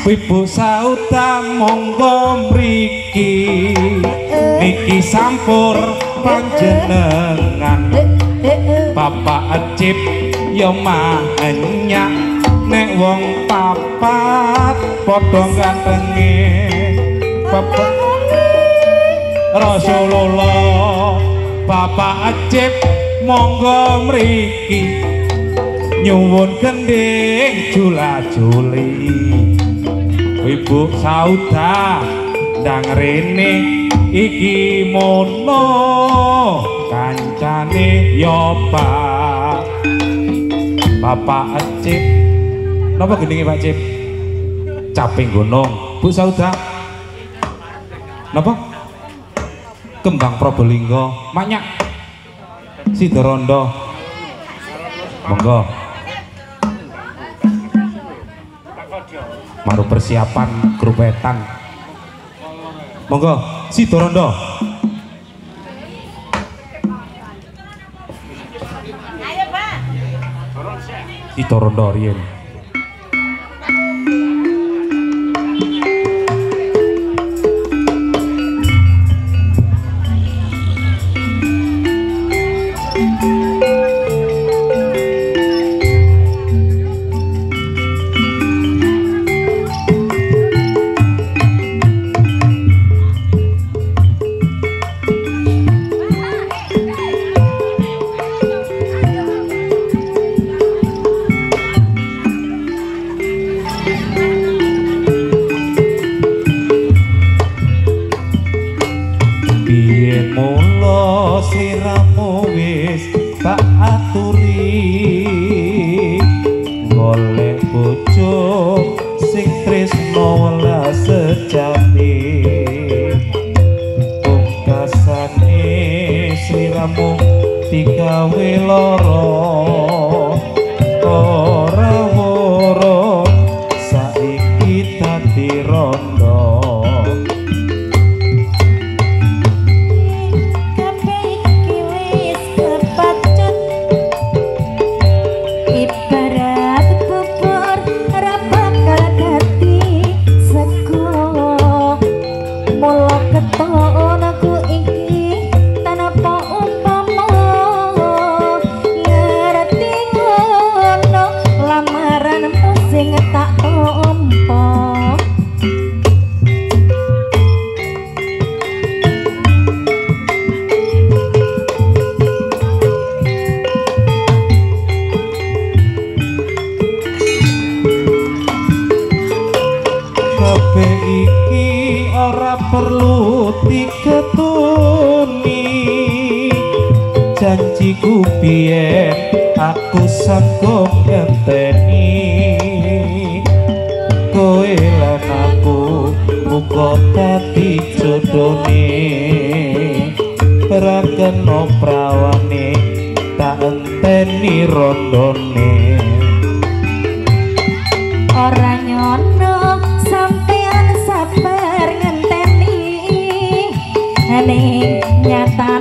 Ibu sauta monggo mriki. Niki sampur panjenengan. Bapak Acip ya manyak nek wong papat padha gantenge Bapak. Rasulullah Bapak Acip monggo mriki. Nyuwun gending jula-juli Ibu Sauda ndang rene iki mono kancane ya Pak Bapak Acip Napa gendinge Pak Cip? Caping gunung. Bu Sauda. Napa? Kembang Probolinggo, Manyak. Sidorondo. Monggo. Maru persiapan grupetan. Monggo, Sidorondo. Sidorondo riyen. Golek bojo sing tresno welas sejati. Pungkasane sliramu digawe lara ora woro saiki dadi rondo janjiku biyen aku sanggup ngenteni. Kowe lan aku muga dadi jodone ora kena prawane tak enteni rondone. Nyatane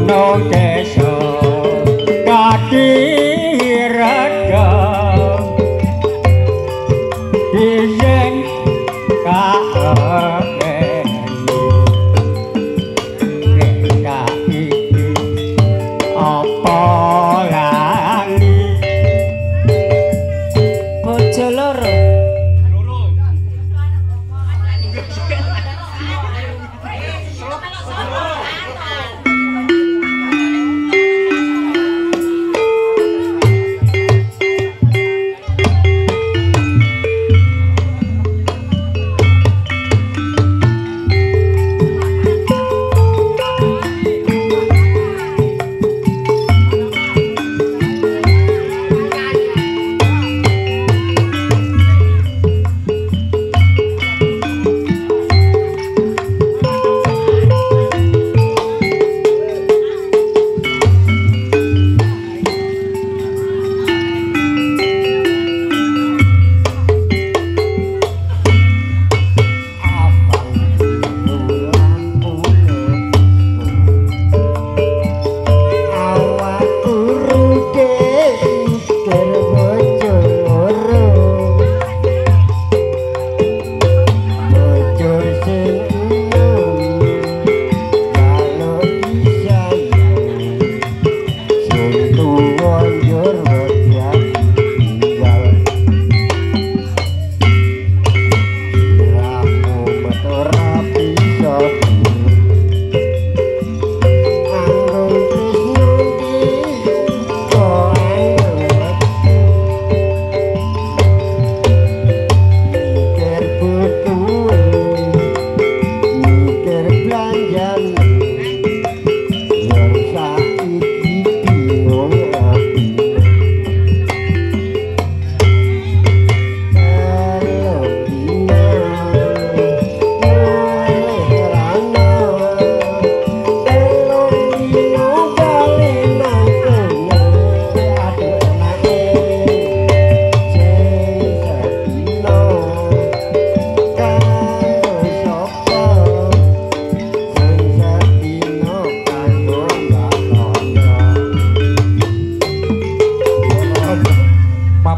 no, no, no,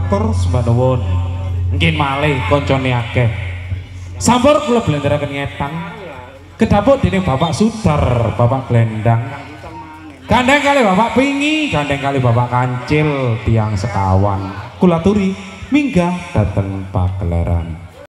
matur sembah nuwun nggih malih koncone akeh. Sampur kula blenderaken ngetan kedapuk dening Bapak Sudar Bapak Glendang. Gandeng kali Bapak Pingi gandeng kali Bapak Kancil tiang sekawan. Kula turi minggah dateng pagelaran